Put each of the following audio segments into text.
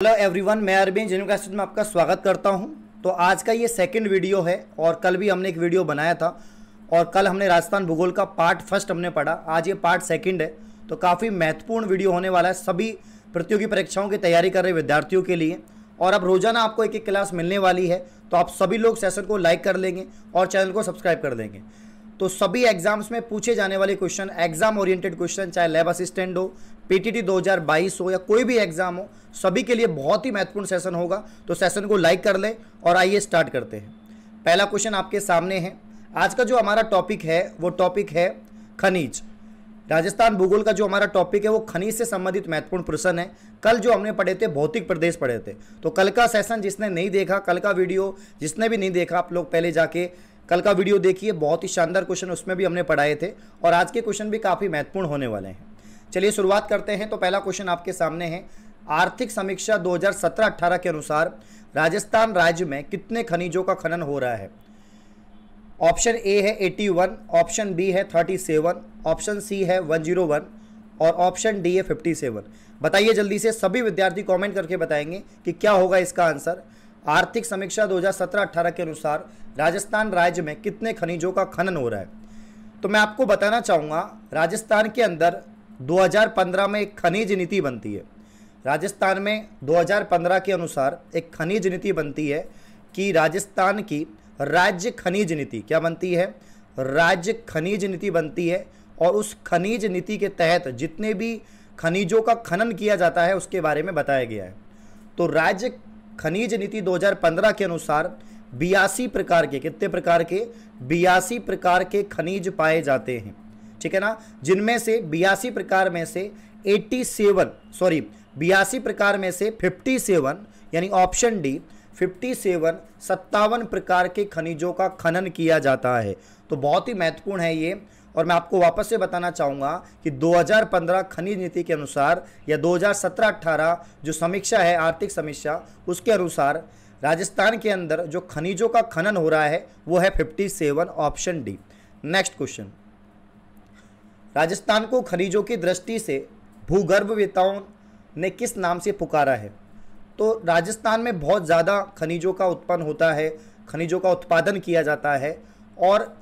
Hello everyone मैं अरविंद जिन classes में आपका स्वागत करता हूँ। तो आज का ये सेकंड वीडियो है और कल भी हमने एक वीडियो बनाया था और कल हमने राजस्थान भूगोल का पार्ट फ़र्स्ट हमने पढ़ा। आज ये पार्ट सेकंड है तो काफ़ी महत्वपूर्ण वीडियो होने वाला है सभी प्रतियोगी परीक्षाओं की तैयारी कर रहे विद्यार्थियों के लिए। और अब रोज़ाना आपको एक एक क्लास मिलने वाली है तो आप सभी लोग सेशन को लाइक कर लेंगे और चैनल को सब्सक्राइब कर देंगे। तो सभी एग्ज़ाम्स में पूछे जाने वाले क्वेश्चन एग्ज़ाम ओरिएंटेड क्वेश्चन चाहे लैब असिस्टेंट हो पीटीटी 2022 हो या कोई भी एग्ज़ाम हो, सभी के लिए बहुत ही महत्वपूर्ण सेशन होगा। तो सेशन को लाइक कर लें और आइए स्टार्ट करते हैं। पहला क्वेश्चन आपके सामने है। आज का जो हमारा टॉपिक है, वो टॉपिक है खनिज। राजस्थान भूगोल का जो हमारा टॉपिक है, वो खनिज से संबंधित महत्वपूर्ण प्रश्न है। कल जो हमने पढ़े थे, भौतिक प्रदेश पढ़े थे। तो कल का सेशन जिसने नहीं देखा, कल का वीडियो जिसने भी नहीं देखा, आप लोग पहले जाके कल का वीडियो देखिए बहुत ही शानदार क्वेश्चन उसमें भी हमने पढ़ाए थे और आज के क्वेश्चन भी काफ़ी महत्वपूर्ण होने वाले हैं। चलिए शुरुआत करते हैं तो पहला क्वेश्चन आपके सामने है। आर्थिक समीक्षा 2017-18 के अनुसार राजस्थान राज्य में कितने खनिजों का खनन हो रहा है? ऑप्शन ए है 81, ऑप्शन बी है 37, ऑप्शन सी है 101 और ऑप्शन डी है 57 बताइए जल्दी से सभी विद्यार्थी कमेंट करके बताएँगे कि क्या होगा इसका आंसर आर्थिक समीक्षा 2017-18 के अनुसार राजस्थान राज्य में कितने खनिजों का खनन हो रहा है? तो मैं आपको बताना चाहूँगा, राजस्थान के अंदर 2015 में एक खनिज नीति बनती है। राजस्थान में 2015 के अनुसार एक खनिज नीति बनती है कि राजस्थान की राज्य खनिज नीति क्या बनती है? राज्य खनिज नीति बनती है और उस खनिज नीति के तहत जितने भी खनिजों का खनन किया जाता है, उसके बारे में बताया गया है। तो राज्य खनिज नीति 2015 के अनुसार बियासी प्रकार के, कितने प्रकार के? बियासी प्रकार के खनिज पाए जाते हैं। ठीक है ना? जिनमें से बियासी प्रकार में से 87 सॉरी बियासी प्रकार में से 57 यानी ऑप्शन डी 57 सत्तावन प्रकार के खनिजों का खनन किया जाता है। तो बहुत ही महत्वपूर्ण है ये। और मैं आपको वापस से बताना चाहूँगा कि 2015 खनिज नीति के अनुसार या 2017-18 जो समीक्षा है, आर्थिक समीक्षा, उसके अनुसार राजस्थान के अंदर जो खनिजों का खनन हो रहा है, वो है 57 option D. Next question. Rajasthan को खनिजों की दृष्टि से भूगर्भवेताओं ने किस नाम से पुकारा है? तो राजस्थान में बहुत ज़्यादा खनिजों का उत्पन्न होता है, खनिजों का उत्पादन किया जाता है और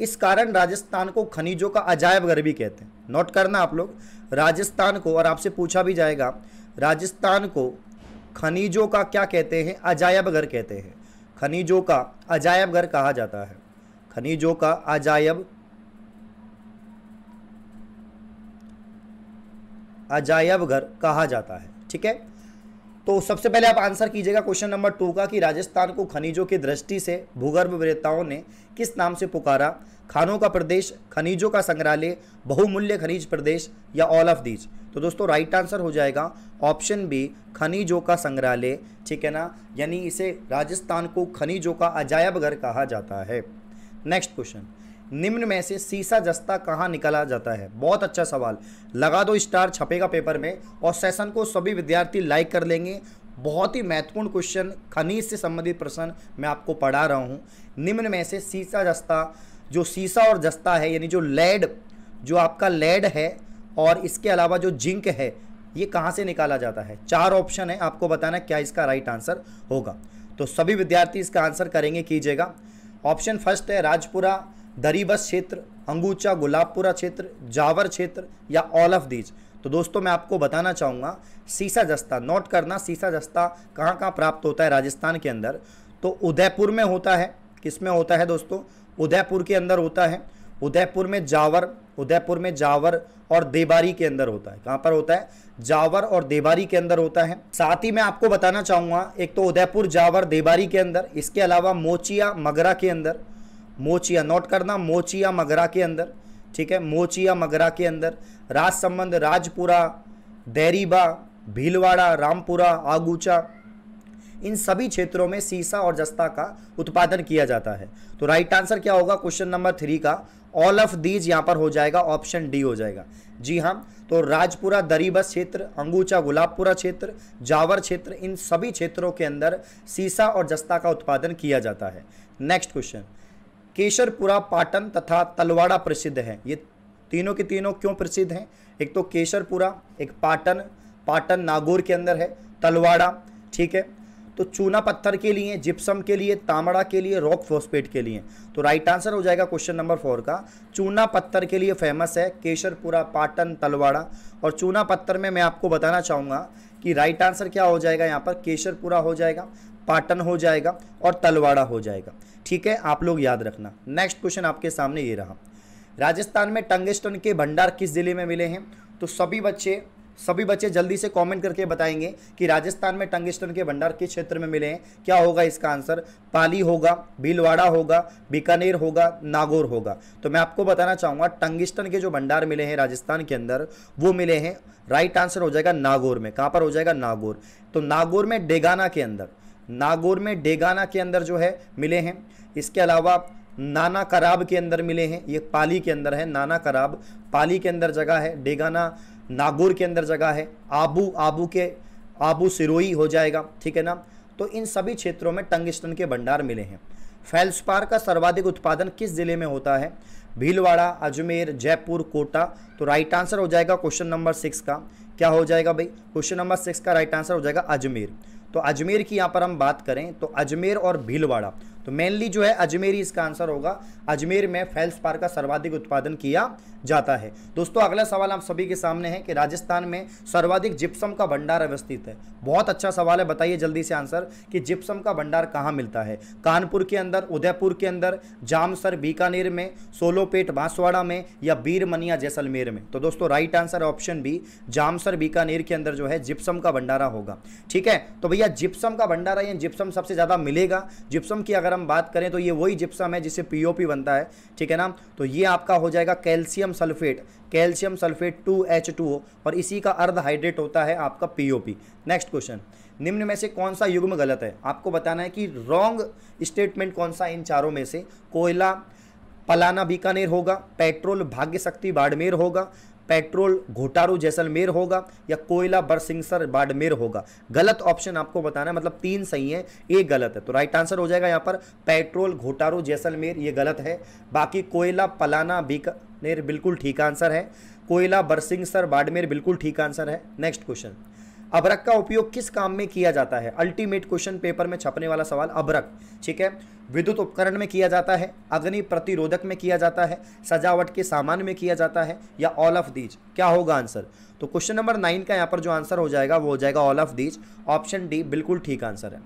इस कारण राजस्थान को खनिजों का अजायब घर भी कहते हैं। नोट करना आप लोग, राजस्थान को, और आपसे पूछा भी जाएगा, राजस्थान को खनिजों का क्या कहते हैं? अजायब घर कहते हैं। खनिजों का अजायब घर कहा जाता है। खनिजों का अजायब अजायब घर कहा जाता है। ठीक है? तो सबसे पहले आप आंसर कीजिएगा क्वेश्चन नंबर टू का कि राजस्थान को खनिजों की दृष्टि से भूगर्भ वेताओं ने किस नाम से पुकारा? खानों का प्रदेश, खनिजों का संग्रहालय, बहुमूल्य खनिज प्रदेश या ऑल ऑफ़ दीज? तो दोस्तों राइट आंसर हो जाएगा ऑप्शन बी खनिजों का संग्रहालय। ठीक है ना? यानी इसे राजस्थान को खनिजों का अजायब घर कहा जाता है। नेक्स्ट क्वेश्चन निम्न में से सीसा जस्ता कहाँ निकाला जाता है? बहुत अच्छा सवाल। लगा दो स्टार छपेगा पेपर में और सेशन को सभी विद्यार्थी लाइक कर लेंगे बहुत ही महत्वपूर्ण क्वेश्चन खनिज से संबंधित प्रश्न मैं आपको पढ़ा रहा हूँ। निम्न में से सीसा जस्ता, जो सीसा और जस्ता है, यानी जो लेड जो आपका लेड है, और इसके अलावा जो जिंक है, ये कहाँ से निकाला जाता है? चार ऑप्शन है, आपको बताना क्या इसका राइट आंसर होगा। तो सभी विद्यार्थी इसका आंसर करेंगे, कीजिएगा। ऑप्शन फ़र्स्ट है, राजपुरा, दरीबस क्षेत्र, अंगूचा, गुलाबपुरा क्षेत्र, जावर क्षेत्र या ऑल ऑफ़ दीज तो दोस्तों, मैं आपको बताना चाहूँगा, सीसा जस्ता, नोट करना सीसा जस्ता कहाँ कहाँ प्राप्त होता है राजस्थान के अंदर। तो उदयपुर में होता है। किसमें होता है दोस्तों? उदयपुर के अंदर होता है। उदयपुर में जावर, उदयपुर में जावर और देबारी के अंदर होता है। कहाँ पर होता है? जावर और देबारी के अंदर होता है। साथ ही मैं आपको बताना चाहूँगा, एक तो उदयपुर जावर, देबारी के अंदर, इसके अलावा मोचिया, मगरा के अंदर। मोचिया, नोट करना, मोचिया, मगरा के अंदर। ठीक है? मोचिया मगरा के अंदर राज संबंध राजपुरा, देरीबा, भीलवाड़ा, रामपुरा, आगूचा, इन सभी क्षेत्रों में सीसा और जस्ता का उत्पादन किया जाता है। तो राइट आंसर क्या होगा? क्वेश्चन नंबर थ्री का ऑल ऑफ़ दीज यहाँ पर हो जाएगा ऑप्शन डी हो जाएगा। जी हाँ तो राजपुरा दरीबस क्षेत्र, अंगूचा, गुलाबपुरा क्षेत्र, जावर क्षेत्र, इन सभी क्षेत्रों के अंदर सीसा और जस्ता का उत्पादन किया जाता है। नेक्स्ट क्वेश्चन केशरपुरा पाटन तथा तलवाड़ा प्रसिद्ध है। ये तीनों के तीनों क्यों प्रसिद्ध हैं? एक तो केशरपुरा, एक पाटन पाटन नागौर के अंदर है, तलवाड़ा, ठीक है? तो चूना पत्थर के लिए, जिप्सम के लिए, तांबड़ा के लिए, रॉक फोस्पेट के लिए। तो राइट आंसर हो जाएगा क्वेश्चन नंबर फोर का। चूना पत्थर के लिए फ़ेमस है केशरपुरा, पाटन, तलवाड़ा। और चूना पत्थर में मैं आपको बताना चाहूँगा कि राइट आंसर क्या हो जाएगा यहाँ पर? केशरपुरा हो जाएगा। पाटन हो जाएगा और तलवाड़ा हो जाएगा। ठीक है, आप लोग याद रखना। नेक्स्ट क्वेश्चन आपके सामने ये रहा। राजस्थान में टंगस्टन के भंडार किस ज़िले में मिले हैं? तो सभी बच्चे सभी बच्चे जल्दी से कमेंट करके बताएँगे कि राजस्थान में टंगस्टन के भंडार किस क्षेत्र में मिले हैं। क्या होगा इसका आंसर पाली होगा, भीलवाड़ा होगा, बीकानेर होगा, नागौर होगा। तो मैं आपको बताना चाहूँगा, टंगस्टन के जो भंडार मिले हैं राजस्थान के अंदर, वो मिले हैं। राइट आंसर हो जाएगा नागौर में। कहाँ पर हो जाएगा? नागौर। तो नागौर में डेगाना के अंदर। नागौर में डेगाना के अंदर जो है मिले हैं। इसके अलावा नाना कराब के अंदर मिले हैं। ये पाली के अंदर है, नाना कराब। पाली के अंदर जगह है, डेगाना नागौर के अंदर जगह है। आबू आबू के, आबू सिरोई हो जाएगा, ठीक है ना? तो इन सभी क्षेत्रों में टंगस्टन के भंडार मिले हैं। फेल्सपार का सर्वाधिक उत्पादन किस ज़िले में होता है? भीलवाड़ा, अजमेर, जयपुर, कोटा। तो राइट आंसर हो जाएगा क्वेश्चन नंबर सिक्स का। क्या हो जाएगा भाई? क्वेश्चन नंबर सिक्स का राइट आंसर हो जाएगा अजमेर। तो अजमेर की यहाँ पर हम बात करें तो अजमेर और भीलवाड़ा तो मेनली जो है अजमेर ही इसका आंसर होगा। अजमेर में फेल्स पार का सर्वाधिक उत्पादन किया जाता है। दोस्तों, अगला सवाल आप सभी के सामने है कि राजस्थान में सर्वाधिक जिप्सम का भंडार अवस्थित है। बहुत अच्छा सवाल है, बताइए जल्दी से आंसर कि जिप्सम का भंडार कहाँ मिलता है? कानपुर के अंदर, उदयपुर के अंदर, जामसर, बीकानेर में, सोलोपेट, बांसवाड़ा में या बीर मनिया जैसलमेर में? तो दोस्तों right answer option B Jamsar, Bikaner के अंदर जो है जिप्सम का भंडारा होगा। ठीक है? तो भैया जिप्सम का भंडारा या जिप्सम सबसे ज़्यादा मिलेगा। जिप्सम की अगर हम बात करें तो ये वही जिप्सम है जिससे पीओपी बनता है, ठीक है ना? तो ये आपका हो जाएगा calcium sulphate calcium sulphate two H two O और इसी का अर्ध हाइड्रेट होता है आपका पीओपी नेक्स्ट क्वेश्चन निम्न में से कौन सा युग्म गलत है? आपको बताना है कि रॉन्ग स्टेटमेंट कौन सा इन चारों में से? कोयला, पलाना बीकानेर होगा पेट्रोल भाग्य शक्ति बाड़मेर होगा पेट्रोल घोटारू जैसलमेर होगा या कोयला बरसिंगसर बाड़मेर होगा? गलत ऑप्शन आपको बताना है मतलब तीन सही है एक गलत है। तो राइट आंसर हो जाएगा यहाँ पर, पेट्रोल घोटारू जैसलमेर, ये गलत है। बाकी कोयला पलाना बीकानेर, बिल्कुल ठीक आंसर है। कोयला बरसिंगसर बाड़मेर, बिल्कुल ठीक आंसर है। नेक्स्ट क्वेश्चन अबरक का उपयोग किस काम में किया जाता है? अल्टीमेट क्वेश्चन पेपर में छपने वाला सवाल अबरक, ठीक है? विद्युत उपकरण में किया जाता है, अग्नि प्रतिरोधक में किया जाता है, सजावट के सामान में किया जाता है, या ऑल ऑफ़ दीज क्या होगा आंसर तो क्वेश्चन नंबर नाइन का यहाँ पर जो आंसर हो जाएगा, वो हो जाएगा all of these option D बिल्कुल ठीक आंसर है।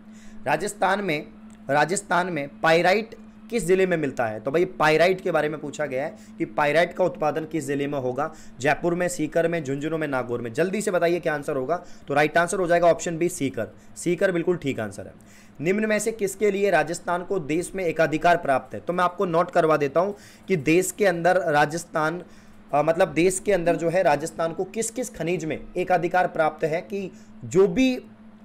राजस्थान में राजस्थान में पायराइट किस ज़िले में मिलता है? तो भाई पायराइट के बारे में पूछा गया है कि पायराइट का उत्पादन किस ज़िले में होगा? जयपुर में सीकर में झुंझुनू में नागौर में। जल्दी से बताइए क्या आंसर होगा? तो राइट आंसर हो जाएगा ऑप्शन बी सीकर। सीकर बिल्कुल ठीक आंसर है। निम्न में से किसके लिए राजस्थान को देश में एकाधिकार प्राप्त है? तो मैं आपको नोट करवा देता हूँ कि देश के अंदर राजस्थान आ, मतलब देश के अंदर जो है राजस्थान को किस किस खनिज में एकाधिकार प्राप्त है कि जो भी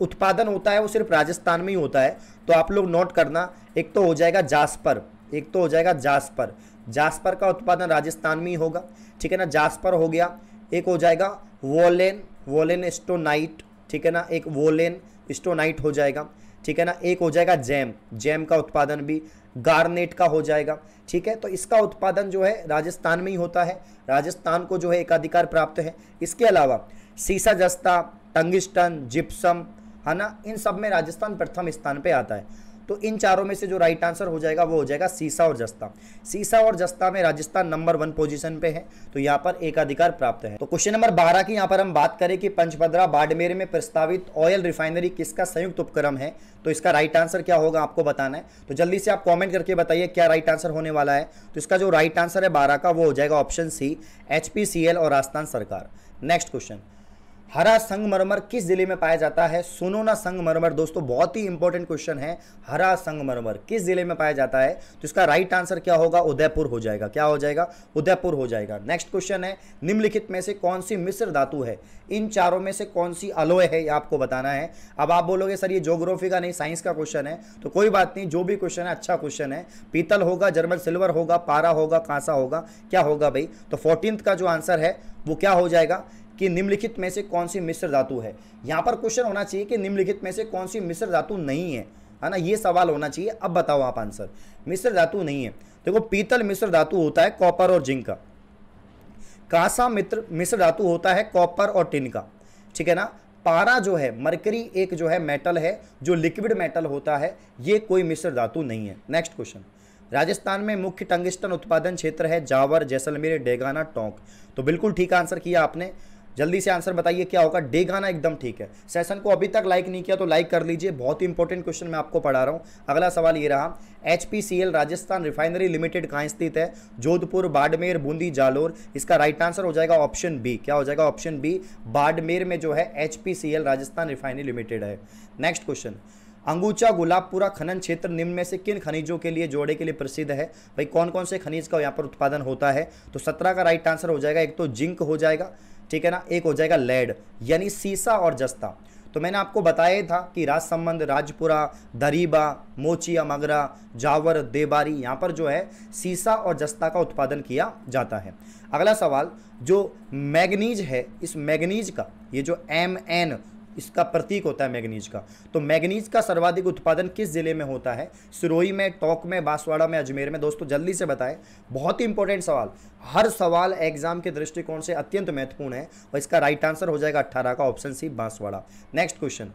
उत्पादन होता है, वो सिर्फ़ राजस्थान में ही होता है। तो आप लोग नोट करना, एक तो हो जाएगा जासपर, एक तो हो जाएगा जासपर। जासपर का उत्पादन राजस्थान में ही होगा, ठीक है ना? जासपर हो गया, एक हो जाएगा वोलेन वोलेन स्टोनाइट, ठीक है ना? एक वोलेन स्टोनाइट हो जाएगा, ठीक है ना? एक हो जाएगा जैम जैम का उत्पादन भी गार्नेट का हो जाएगा, ठीक है? तो इसका उत्पादन जो है राजस्थान में ही होता है। राजस्थान को जो है एकाधिकार प्राप्त है। इसके अलावा सीसा जस्ता, टंगिस्टन, जिप्सम है ना? इन सब में राजस्थान प्रथम स्थान पे आता है। तो इन चारों में से जो राइट आंसर हो जाएगा, वो हो जाएगा सीसा और जस्ता। सीसा और जस्ता में राजस्थान नंबर वन पोजीशन पे है तो यहाँ पर एक अधिकार प्राप्त है। तो क्वेश्चन नंबर बारह की यहाँ पर हम बात करें कि पंचभद्रा बाड़मेर में प्रस्तावित ऑयल रिफाइनरी किसका संयुक्त उपक्रम है? तो इसका राइट आंसर क्या होगा आपको बताना है। तो जल्दी से आप कॉमेंट करके बताइए क्या राइट आंसर होने वाला है। तो इसका जो राइट आंसर है बारह का, वो हो जाएगा ऑप्शन सी एच और राजस्थान सरकार। नेक्स्ट क्वेश्चन हरा संगमरमर किस ज़िले में पाया जाता है? सुनो ना संगमरमर। दोस्तों, बहुत ही इंपॉर्टेंट क्वेश्चन है। हरा संगमरमर किस ज़िले में पाया जाता है? तो इसका राइट आंसर क्या होगा? उदयपुर हो जाएगा। क्या हो जाएगा? उदयपुर हो जाएगा। नेक्स्ट क्वेश्चन है, निम्नलिखित में से कौन सी मिश्र धातु है? इन चारों में से कौन सी अलोय है? ये आपको बताना है। अब आप बोलोगे, सर, ये जोग्राफी का नहीं साइंस का क्वेश्चन है। तो कोई बात नहीं, जो भी क्वेश्चन है अच्छा क्वेश्चन है। पीतल होगा जर्मन सिल्वर होगा, पारा होगा, कांसा होगा। क्या होगा भाई? तो फोर्टीन का जो आंसर है, वो क्या हो जाएगा? कि निम्नलिखित में से कौन सी मिश्र धातु है? यहाँ पर क्वेश्चन होना चाहिए कि निम्नलिखित में से कौन सी मिश्र धातु नहीं है। है ना? ये सवाल होना चाहिए। अब बताओ आप आंसर मिश्र धातु नहीं है। देखो, पीतल मिश्र धातु होता है कॉपर और जिंक का। कांसा मित्र, मिश्र धातु होता है कॉपर और टिन का। ठीक है ना? पारा जो है, मरकरी एक जो है मेटल है, जो लिक्विड मेटल होता है, ये कोई मिश्र धातु नहीं है। नेक्स्ट क्वेश्चन राजस्थान में मुख्य टंगिस्टन उत्पादन क्षेत्र है जावर, जैसलमेर, डेगाना, टोंक। तो बिल्कुल ठीक आंसर किया आपने। जल्दी से आंसर बताइए क्या होगा। डे गाना एकदम ठीक है। सेशन को अभी तक लाइक नहीं किया तो लाइक कर लीजिए। बहुत ही इंपॉर्टेंट क्वेश्चन मैं आपको पढ़ा रहा हूँ। अगला सवाल ये रहा एचपीसीएल राजस्थान रिफाइनरी लिमिटेड कहाँ स्थित है? जोधपुर, बाड़मेर, बूंदी, जालोर। इसका राइट आंसर हो जाएगा ऑप्शन बी क्या हो जाएगा ऑप्शन बी बाड़मेर में जो है एचपीसीएल राजस्थान रिफाइनरी लिमिटेड है। नेक्स्ट क्वेश्चन अंगूचा गुलाबपुरा खनन क्षेत्र निम्न में से किन खनिजों के लिए जोड़े के लिए प्रसिद्ध है? भाई कौन कौन से खनिज का यहाँ पर उत्पादन होता है? तो सत्रह का राइट आंसर हो जाएगा। एक तो जिंक हो जाएगा। ठीक है ना? एक हो जाएगा लेड यानी सीसा और जस्ता। तो मैंने आपको बताया था कि राजसंबंध राजपुरा, दरीबा, मोचिया, मगरा, जावर, देबारी, यहाँ पर जो है सीसा और जस्ता का उत्पादन किया जाता है। अगला सवाल, जो मैगनीज है, इस मैगनीज का, ये जो एम एन इसका प्रतीक होता है मैगनीज का। तो मैगनीज का सर्वाधिक उत्पादन किस ज़िले में होता है? सिरोही में, टोंक में, बांसवाड़ा में, अजमेर में। दोस्तों, जल्दी से बताएँ। बहुत ही इंपॉर्टेंट सवाल। हर सवाल एग्ज़ाम के दृष्टिकोण से अत्यंत महत्वपूर्ण है और इसका राइट आंसर हो जाएगा अट्ठारह का option C Banswara. Next question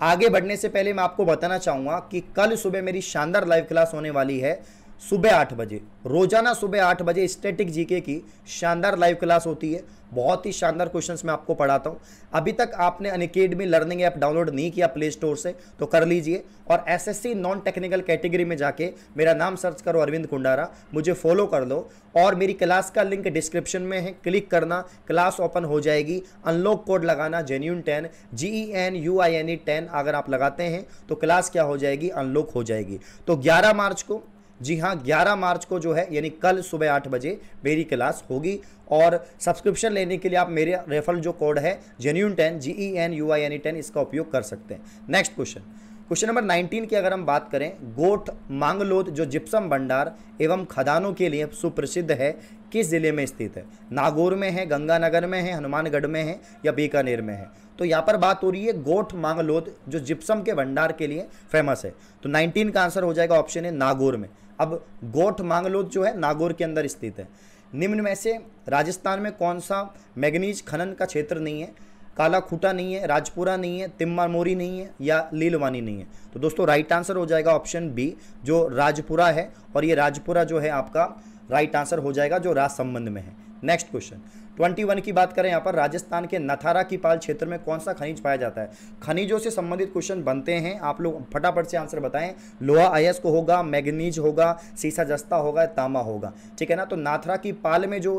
आगे बढ़ने से पहले मैं आपको बताना चाहूँगा कि कल सुबह मेरी शानदार लाइव क्लास होने वाली है। सुबह आठ बजे। रोज़ाना सुबह आठ बजे स्टैटिक जीके की शानदार लाइव क्लास होती है। बहुत ही शानदार क्वेश्चंस मैं आपको पढ़ाता हूँ। अभी तक आपने अनकेडमी लर्निंग ऐप डाउनलोड नहीं किया प्ले स्टोर से तो कर लीजिए। और एसएससी नॉन टेक्निकल कैटेगरी में जाके मेरा नाम सर्च करो अरविंद कुंडारा। मुझे फॉलो कर लो। और मेरी क्लास का लिंक डिस्क्रिप्शन में है। क्लिक करना। क्लास ओपन हो जाएगी। अनलॉक कोड लगाना। Genuine ten G E N U I N E ten अगर आप लगाते हैं तो क्लास क्या हो जाएगी? अनलॉक हो जाएगी। तो ग्यारह मार्च को जी हाँ 11 मार्च को जो है, यानी कल सुबह आठ बजे मेरी क्लास होगी। और सब्सक्रिप्शन लेने के लिए आप मेरे रेफरल जो कोड है genuine ten G E N U I N E ten इसका उपयोग कर सकते हैं। नेक्स्ट क्वेश्चन क्वेश्चन नंबर 19 की अगर हम बात करें, गोठ, मांगलोद, जो जिप्सम भंडार एवं खदानों के लिए सुप्रसिद्ध है, किस ज़िले में स्थित है? नागौर में है, गंगानगर में है, हनुमानगढ़ में है या बीकानेर में है? तो यहाँ पर बात हो रही है, गोठ, मांगलोद, जो जिप्सम के भंडार के लिए फ़ेमस है। तो 19 का आंसर हो जाएगा ऑप्शन है नागौर में। अब गोठ मांगलोद जो है, नागौर के अंदर स्थित है। निम्न में से, राजस्थान में कौन सा मैगनीज खनन का क्षेत्र नहीं है? काला खूटा नहीं है, राजपुरा नहीं है तिम्मा मोरी नहीं है, या लीलवानी नहीं है? तो दोस्तों राइट आंसर हो जाएगा ऑप्शन बी जो राजपुरा है, और ये राजपुरा जो है आपका राइट आंसर हो जाएगा, जो राज संबंध में है। नेक्स्ट क्वेश्चन ट्वेंटी वन की बात करें, यहाँ पर राजस्थान के नथारा की पाल क्षेत्र में कौन सा खनिज पाया जाता है? खनिजों से संबंधित क्वेश्चन बनते हैं, आप लोग फटाफट से आंसर बताएँ। लोहा अयस्क होगा, मैग्नीज होगा, सीसा जस्ता होगा, तांबा होगा। ठीक है ना? तो नाथरा की पाल में जो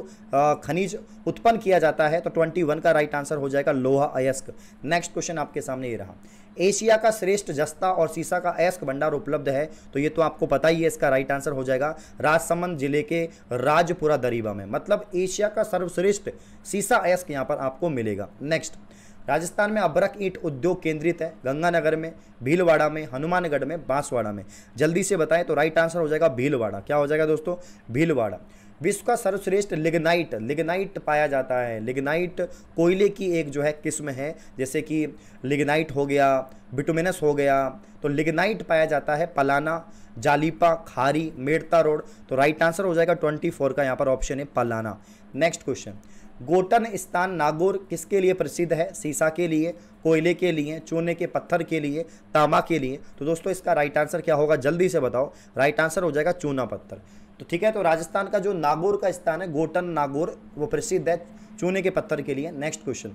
खनिज उत्पन्न किया जाता है तो ट्वेंटी का राइट आंसर हो जाएगा लोहा अयस्क। नेक्स्ट क्वेश्चन आपके सामने ये रहा। एशिया का श्रेष्ठ जस्ता और सीसा का अयस्क भंडार उपलब्ध है तो ये तो आपको पता ही है, इसका राइट आंसर हो जाएगा राजसमंद ज़िले के राजपुरा दरीबा में। मतलब एशिया का सर्वश्रेष्ठ सीसा अयस्क यहाँ पर आपको मिलेगा। नेक्स्ट राजस्थान में अबरक ईट उद्योग केंद्रित है, गंगानगर में, भीलवाड़ा में, हनुमानगढ़ में, बांसवाड़ा में। जल्दी से बताएँ तो राइट आंसर हो जाएगा भीलवाड़ा। क्या हो जाएगा दोस्तों? भीलवाड़ा। विश्व का सर्वश्रेष्ठ लिग्नाइट लिग्नाइट पाया जाता है। लिग्नाइट कोयले की एक जो है किस्म है, जैसे कि लिग्नाइट हो गया, बिटुमिनस हो गया तो लिग्नाइट पाया जाता है पलाना, जालीपा, खारी, मेड़ता रोड। तो राइट आंसर हो जाएगा ट्वेंटी फोर का, यहाँ पर ऑप्शन है पलाना। नेक्स्ट क्वेश्चन गोटन स्थान नागौर किसके लिए प्रसिद्ध है? सीसा के लिए, कोयले के लिए, चूने के पत्थर के लिए, तांबा के लिए। तो दोस्तों, इसका राइट आंसर क्या होगा? जल्दी से बताओ। राइट आंसर हो जाएगा चूना पत्थर। तो ठीक है तो राजस्थान का जो नागौर का स्थान है, गोटन नागौर, वो प्रसिद्ध है चूने के पत्थर के लिए। Next question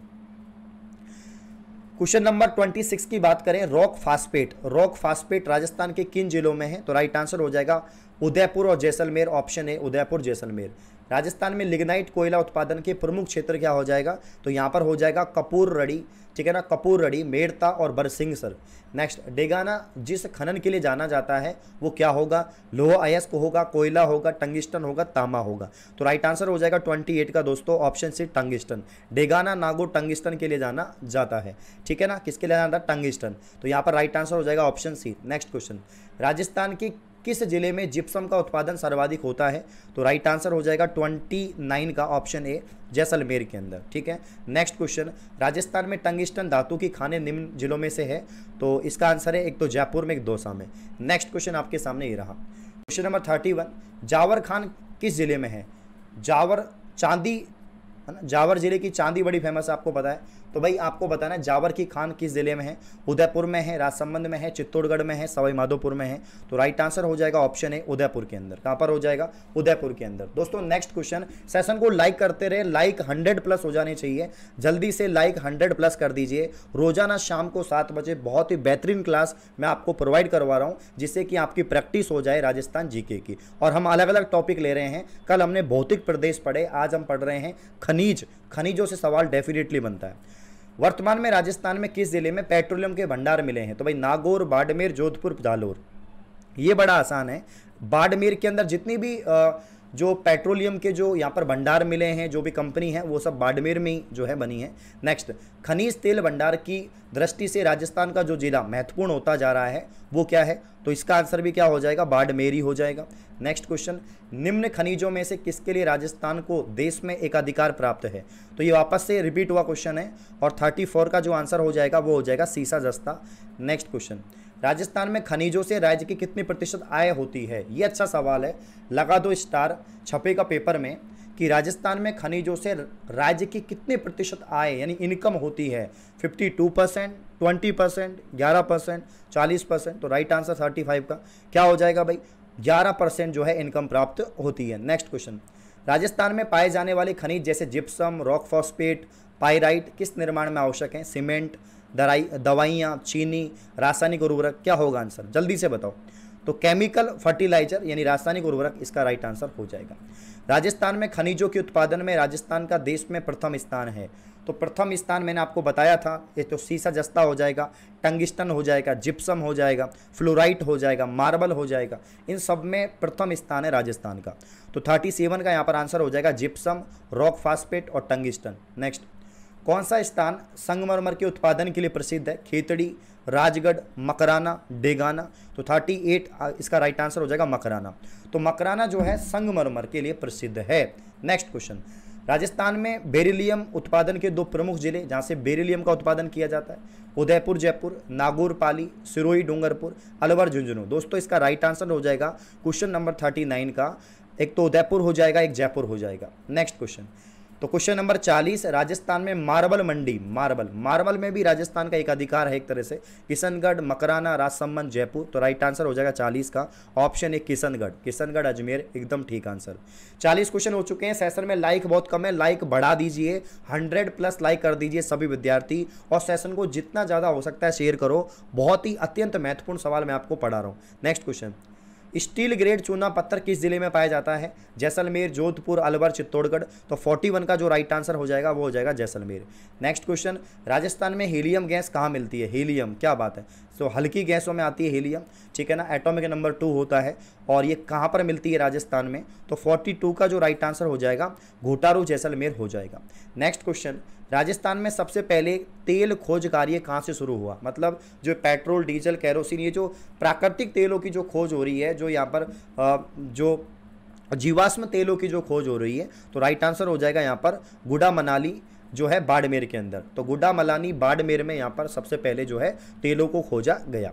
question number twenty six की बात करें, rock phosphate rock phosphate Rajasthan के किन जिलों में है? तो राइट आंसर हो जाएगा उदयपुर और जैसलमेर ऑप्शन है उदयपुर, जैसलमेर। राजस्थान में लिग्नाइट कोयला उत्पादन के प्रमुख क्षेत्र क्या हो जाएगा? तो यहाँ पर हो जाएगा कपूर रड़ी, ठीक है ना? कपूर रड़ी, मेड़ता और बरसिंह सर नेक्स्ट डेगाना जिस खनन के लिए जाना जाता है, वो क्या होगा? लोह अयस्क होगा, कोयला होगा, टंगिस्टन होगा तामा होगा। तो राइट आंसर हो जाएगा ट्वेंटी एट का दोस्तों option C tungsten. Degana Nagaur tungsten के लिए जाना जाता है, ठीक है ना? किसके लिए जाना टंगिस्टन। तो यहाँ पर राइट आंसर हो जाएगा option C next question Rajasthan की किस ज़िले में जिप्सम का उत्पादन सर्वाधिक होता है? तो राइट आंसर हो जाएगा ट्वेंटी नाइन का ऑप्शन ए जैसलमेर के अंदर, ठीक है? नेक्स्ट क्वेश्चन राजस्थान में टंगिस्टन धातु की खाने निम्न जिलों में से है? तो इसका आंसर है, एक तो जयपुर में, एक दौसा में। नेक्स्ट क्वेश्चन आपके सामने ये रहा। Question number thirty one Zawar Khan किस ज़िले में है? जावर चांदी, है ना? जावर ज़िले की चांदी बड़ी फ़ेमस है, आपको पता है। तो भाई आपको बताना जावर की खान किस ज़िले में है? उदयपुर में है, राजसमंद में है, चित्तौड़गढ़ में है सवाई माधोपुर में है। तो राइट आंसर हो जाएगा ऑप्शन है उदयपुर के अंदर। कहाँ पर हो जाएगा? उदयपुर के अंदर। दोस्तों नेक्स्ट क्वेश्चन सेशन को लाइक करते रहे लाइक हंड्रेड प्लस हो जाने चाहिए। जल्दी से लाइक हंड्रेड प्लस कर दीजिए। रोज़ाना शाम को सात बजे बहुत ही बेहतरीन क्लास मैं आपको प्रोवाइड करवा रहा हूँ, जिससे कि आपकी प्रैक्टिस हो जाए राजस्थान जीके की। और हम अलग अलग टॉपिक ले रहे हैं। कल हमने भौतिक प्रदेश पढ़े, आज हम पढ़ रहे हैं खनिज। खनिजों से सवाल डेफिनेटली बनता है। वर्तमान में राजस्थान में किस ज़िले में पेट्रोलियम के भंडार मिले हैं? तो भाई नागौर, बाड़मेर, जोधपुर, जालोर। ये बड़ा आसान है। बाड़मेर के अंदर जितनी भी जो पेट्रोलियम के जो यहाँ पर भंडार मिले हैं, जो भी कंपनी है, वो सब बाड़मेर में ही जो है बनी है। नेक्स्ट खनिज तेल भंडार की दृष्टि से राजस्थान का जो जिला महत्वपूर्ण होता जा रहा है, वो क्या है? तो इसका आंसर भी क्या हो जाएगा? बाड़मेर ही हो जाएगा। नेक्स्ट क्वेश्चन निम्न खनिजों में से किसके लिए राजस्थान को देश में एक अधिकार प्राप्त है? तो ये वापस से रिपीट हुआ क्वेश्चन है और थर्टी फोर का जो आंसर हो जाएगा, वो हो जाएगा सीसा जस्ता। नेक्स्ट क्वेश्चन राजस्थान में खनिजों से राज्य की कितनी प्रतिशत आय होती है? ये अच्छा सवाल है। लगा दो स्टार छपेगा पेपर में कि राजस्थान में खनिजों से राज्य की कितने प्रतिशत आय, यानी इनकम होती है? 52 परसेंट, ट्वेंटी परसेंट, ग्यारह परसेंट, चालीस परसेंट तो राइट आंसर 35 का। क्या हो जाएगा भाई? 11 परसेंट जो है इनकम प्राप्त होती है। नेक्स्ट क्वेश्चन राजस्थान में पाए जाने वाले खनिज जैसे जिप्सम रॉक फॉस्पेट पाइराइट किस निर्माण में आवश्यक है? सीमेंट दराई, दवाइयाँ, चीनी, रासायनिक उर्वरक, क्या होगा आंसर? जल्दी से बताओ। तो केमिकल फर्टिलाइज़र, यानी रासायनिक उर्वरक, इसका राइट आंसर हो जाएगा। राजस्थान में खनिजों के उत्पादन में राजस्थान का देश में प्रथम स्थान है। तो प्रथम स्थान मैंने आपको बताया था, ये तो सीसा जस्ता हो जाएगा, टंगिस्टन हो जाएगा जिप्सम हो जाएगा फ्लोराइट हो जाएगा मार्बल हो जाएगा, इन सब में प्रथम स्थान है राजस्थान का। तो थर्टी सेवन का यहाँ पर आंसर हो जाएगा जिप्सम रॉक फास्पेट और टंगिस्टन। नेक्स्ट कौन सा स्थान संगमरमर के उत्पादन के लिए प्रसिद्ध है? खेतड़ी, राजगढ़, मकराना, डेगाना। तो 38 इसका राइट आंसर हो जाएगा मकराना। तो मकराना जो है संगमरमर के लिए प्रसिद्ध है। नेक्स्ट क्वेश्चन राजस्थान में बेरिलियम उत्पादन के दो प्रमुख ज़िले, जहाँ से बेरिलियम का उत्पादन किया जाता है, उदयपुर, जयपुर नागौर पाली सिरोही, डूंगरपुर, अलवर, झुंझुनू। दोस्तों, इसका राइट आंसर हो जाएगा क्वेश्चन नंबर थर्टी नाइन का। एक तो उदयपुर हो जाएगा, एक जयपुर हो जाएगा। नेक्स्ट क्वेश्चन तो क्वेश्चन नंबर चालीस, राजस्थान में मार्बल मंडी, मार्बल। मार्बल में भी राजस्थान का एक अधिकार है एक तरह से। किशनगढ़, मकराना, राजसमंद, जयपुर। तो राइट आंसर हो जाएगा चालीस का। ऑप्शन एक किशनगढ़। किशनगढ़, अजमेर, एकदम ठीक आंसर चालीस क्वेश्चन हो चुके हैं। सेशन में लाइक बहुत कम है। लाइक बढ़ा दीजिए। हंड्रेड प्लस लाइक कर दीजिए सभी विद्यार्थी। और सेशन को जितना ज़्यादा हो सकता है शेयर करो। बहुत ही अत्यंत महत्वपूर्ण सवाल मैं आपको पढ़ा रहा हूँ। नेक्स्ट क्वेश्चन स्टील ग्रेड चूना पत्थर किस ज़िले में पाया जाता है? जैसलमेर, जोधपुर, अलवर, चित्तौड़गढ़। तो 41 का जो राइट आंसर हो जाएगा, वो हो जाएगा जैसलमेर। नेक्स्ट क्वेश्चन राजस्थान में हीलियम गैस कहाँ मिलती है? हीलियम क्या बात है? तो हल्की गैसों में आती है हीलियम ठीक है ना? एटॉमिक नंबर टू होता है। और ये कहाँ पर मिलती है राजस्थान में? तो 42 का जो राइट आंसर हो जाएगा, घोटारू जैसलमेर हो जाएगा। नेक्स्ट क्वेश्चन राजस्थान में सबसे पहले तेल खोज कार्य कहाँ से शुरू हुआ? मतलब जो पेट्रोल, डीजल, कैरोसिन, ये जो प्राकृतिक तेलों की जो खोज हो रही है, जो यहाँ पर जो जीवाश्म तेलों की जो खोज हो रही है तो राइट आंसर हो जाएगा यहाँ पर गुडा मनाली जो है बाड़मेर के अंदर। तो गुडा मलानी बाड़मेर में यहाँ पर सबसे पहले जो है तेलों को खोजा गया।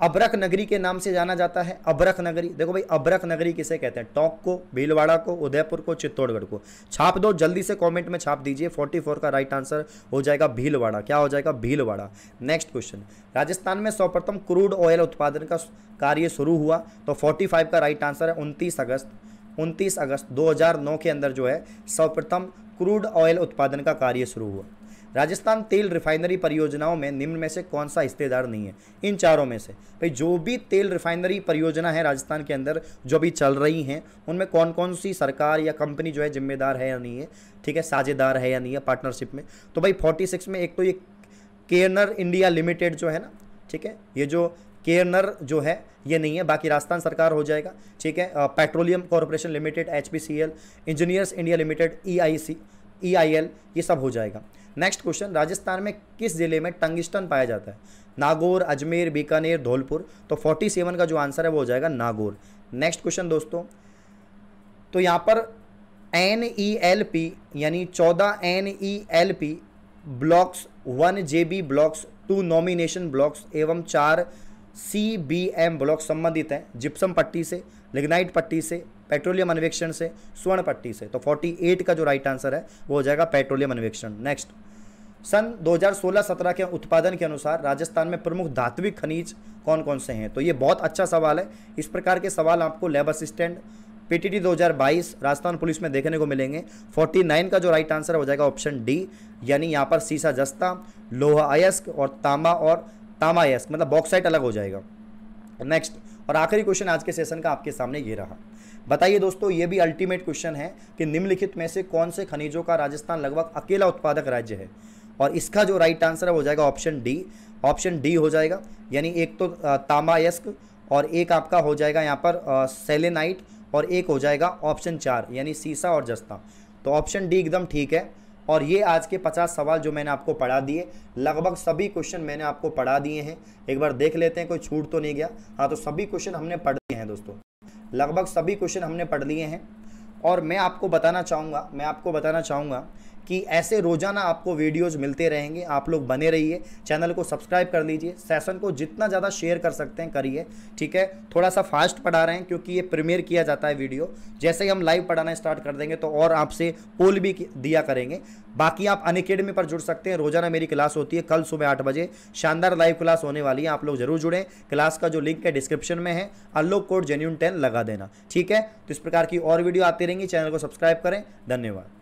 अबरख नगरी के नाम से जाना जाता है, अबरख नगरी। देखो भाई, अबरख नगरी किसे कहते हैं? टोंक को, भीलवाड़ा को, उदयपुर को, चित्तौड़गढ़ को। छाप दो, जल्दी से कमेंट में छाप दीजिए। 44 का राइट आंसर हो जाएगा भीलवाड़ा। क्या हो जाएगा? भीलवाड़ा। नेक्स्ट क्वेश्चन राजस्थान में सर्वप्रथम क्रूड ऑयल उत्पादन का कार्य शुरू हुआ तो 45 का राइट आंसर है उनतीस अगस्त। उनतीस अगस्त 2009 के अंदर जो है, सर्वप्रथम क्रूड ऑयल उत्पादन का कार्य शुरू हुआ। राजस्थान तेल रिफाइनरी परियोजनाओं में निम्न में से कौन सा हिस्सेदार नहीं है? इन चारों में से। भाई, जो भी तेल रिफाइनरी परियोजना है राजस्थान के अंदर, जो भी चल रही हैं, उनमें कौन कौन सी सरकार या कंपनी जो है जिम्मेदार है या नहीं है? ठीक है, साझेदार है या नहीं है पार्टनरशिप में? तो भाई फोर्टी सिक्स में एक तो ये केयरनर इंडिया लिमिटेड जो है ना, ठीक है, ये जो केयरनर जो है, ये नहीं है, बाकी राजस्थान सरकार हो जाएगा, ठीक है petroleum corporation limited HPCL engineers India limited E I C E I L ये सब हो जाएगा। नेक्स्ट क्वेश्चन राजस्थान में किस ज़िले में टंगिस्टन पाया जाता है? नागौर, अजमेर, बीकानेर, धौलपुर। तो 47 का जो आंसर है वो हो जाएगा नागौर। नेक्स्ट क्वेश्चन दोस्तों तो यहाँ पर एन ई एल पी यानी चौदह N E L P blocks one J B blocks two nomination blocks एवं चार सी बी एम ब्लॉक संबंधित हैं। जिप्सम पट्टी से लिग्नाइट पट्टी से पेट्रोलियम अन्वेक्षण से, स्वर्ण पट्टी से। तो 48 का जो राइट आंसर है, वो हो जाएगा पेट्रोलियम अन्वेक्षण। नेक्स्ट सन 2016-17 के उत्पादन के अनुसार राजस्थान में प्रमुख धात्विक खनिज कौन कौन से हैं? तो ये बहुत अच्छा सवाल है। इस प्रकार के सवाल आपको lab assistant PTT 2022 Rajasthan police में देखने को मिलेंगे। 49 का जो राइट आंसर हो जाएगा ऑप्शन डी यानी यहाँ पर सीसा जस्ता, लोहा अयस्क और तांबा और तामा अयस्क मतलब बॉक्साइट अलग हो जाएगा। नेक्स्ट और आखिरी क्वेश्चन आज के सेशन का आपके सामने ये रहा। बताइए दोस्तों, ये भी अल्टीमेट क्वेश्चन है कि निम्नलिखित में से कौन से खनिजों का राजस्थान लगभग अकेला उत्पादक राज्य है? और इसका जो राइट आंसर है हो जाएगा ऑप्शन डी ऑप्शन डी हो जाएगा, यानी एक तो तामायस्क और एक आपका हो जाएगा यहाँ पर सेलेनाइट और एक हो जाएगा ऑप्शन चार, यानी सीसा और जस्ता। तो ऑप्शन डी एकदम ठीक है। और ये आज के पचास सवाल जो मैंने आपको पढ़ा दिए, लगभग सभी क्वेश्चन मैंने आपको पढ़ा दिए हैं। एक बार देख लेते हैं, कोई छूट तो नहीं गया। हाँ तो सभी क्वेश्चन हमने पढ़ दिए हैं दोस्तों। लगभग सभी क्वेश्चन हमने पढ़ लिए हैं। और मैं आपको बताना चाहूँगा, मैं आपको बताना चाहूँगा कि ऐसे रोज़ाना आपको वीडियोस मिलते रहेंगे, आप लोग बने रहिए, चैनल को सब्सक्राइब कर लीजिए, सेशन को जितना ज़्यादा शेयर कर सकते हैं, करिए, ठीक है? थोड़ा सा फास्ट पढ़ा रहे हैं, क्योंकि ये प्रीमियर किया जाता है वीडियो। जैसे ही हम लाइव पढ़ाना स्टार्ट कर देंगे तो और आपसे पोल भी दिया करेंगे। बाकी आप अन अकेडमी पर जुड़ सकते हैं, रोज़ाना मेरी क्लास होती है कल सुबह आठ बजे। शानदार लाइव क्लास होने वाली है, आप लोग ज़रूर जुड़ें। क्लास का जो लिंक है डिस्क्रिप्शन में है, अनलॉक कोड जेन्यून टेन लगा देना, ठीक है? तो इस प्रकार की और वीडियो आती रहेंगी, चैनल को सब्सक्राइब करें, धन्यवाद।